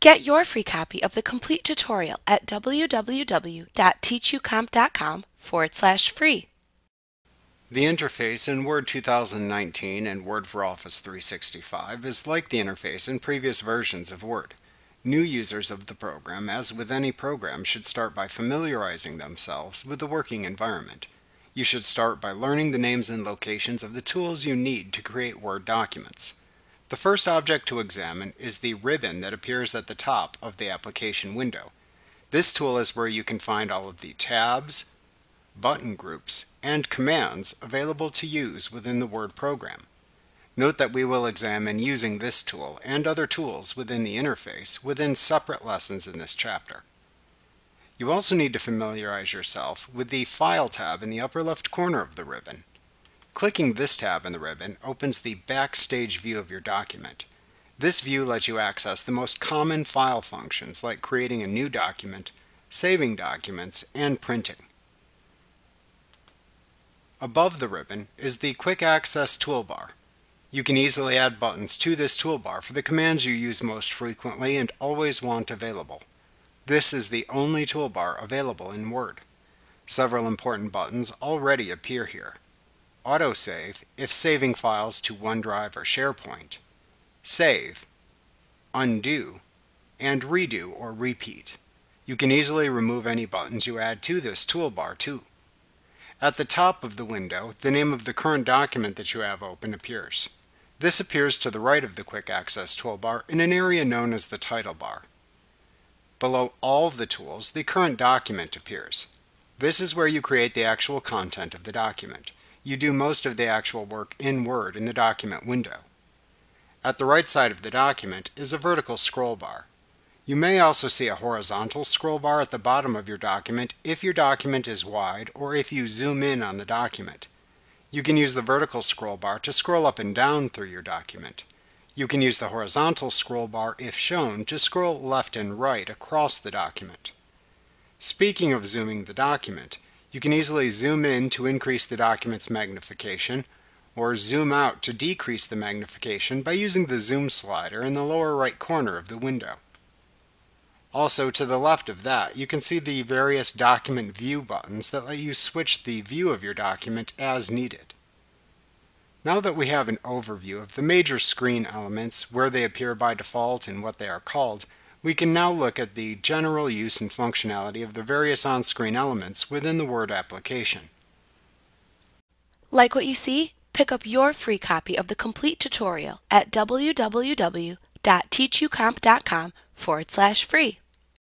Get your free copy of the complete tutorial at www.teachucomp.com forward slash free. The interface in Word 2019 and Word for Office 365 is like the interface in previous versions of Word. New users of the program, as with any program, should start by familiarizing themselves with the working environment. You should start by learning the names and locations of the tools you need to create Word documents. The first object to examine is the ribbon that appears at the top of the application window. This tool is where you can find all of the tabs, button groups, and commands available to use within the Word program. Note that we will examine using this tool and other tools within the interface within separate lessons in this chapter. You also need to familiarize yourself with the File tab in the upper left corner of the ribbon. Clicking this tab in the ribbon opens the Backstage view of your document. This view lets you access the most common file functions like creating a new document, saving documents, and printing. Above the ribbon is the Quick Access toolbar. You can easily add buttons to this toolbar for the commands you use most frequently and always want available. This is the only toolbar available in Word. Several important buttons already appear here. Autosave if saving files to OneDrive or SharePoint, Save, Undo, and Redo or Repeat. You can easily remove any buttons you add to this toolbar too. At the top of the window, the name of the current document that you have open appears. This appears to the right of the Quick Access toolbar in an area known as the title bar. Below all the tools, the current document appears. This is where you create the actual content of the document you do most of the actual work in Word in the document window. At the right side of the document is a vertical scroll bar. You may also see a horizontal scroll bar at the bottom of your document if your document is wide or if you zoom in on the document. You can use the vertical scroll bar to scroll up and down through your document. You can use the horizontal scroll bar, if shown, to scroll left and right across the document. Speaking of zooming the document, you can easily zoom in to increase the document's magnification, or zoom out to decrease the magnification by using the zoom slider in the lower right corner of the window. Also, to the left of that, you can see the various document view buttons that let you switch the view of your document as needed. Now that we have an overview of the major screen elements, where they appear by default and what they are called, we can now look at the general use and functionality of the various on-screen elements within the Word application. Like what you see? Pick up your free copy of the complete tutorial at www.teachucomp.com forward slash free.